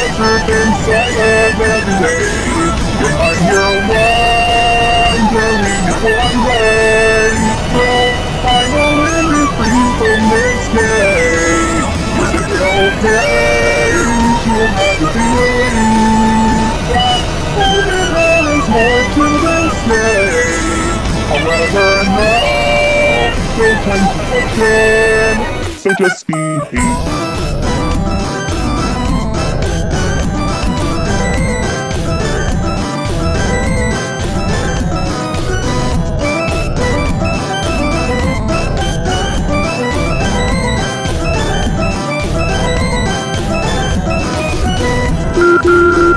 answers inside of every day. Behind your wandering one way, well, finally free from this day. With little pain, you'll have the feeling that holding on is more to this day. However, now, no time to pretend, so just behave.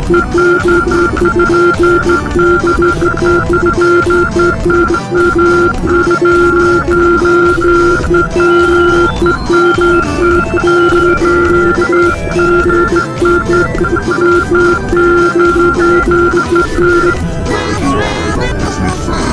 Let's run,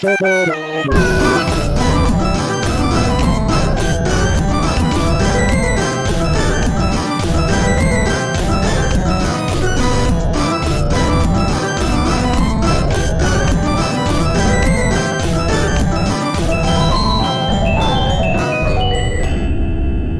Thank you.